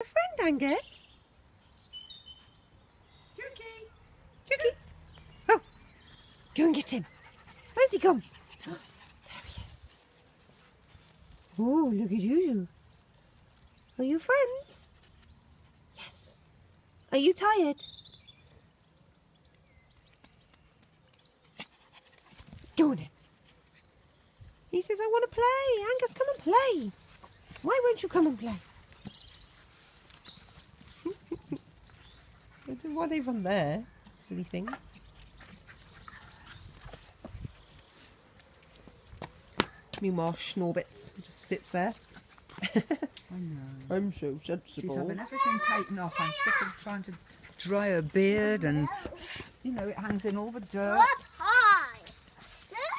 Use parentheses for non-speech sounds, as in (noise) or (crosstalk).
A friend, Angus. Juki! Juki. Oh, go and get him. Where's he gone? There he is. Oh, look at you. Are you friends? Yes. Are you tired? Go on then. He says, I want to play. Angus, come and play. Why won't you come and play? Why are they from there? Silly things. Meanwhile, Schnorbits just sits there. (laughs) I know. I'm so sensible. She's sensible. having everything taken off. I'm sick of trying to dry her beard and, you know, it hangs in all the dirt.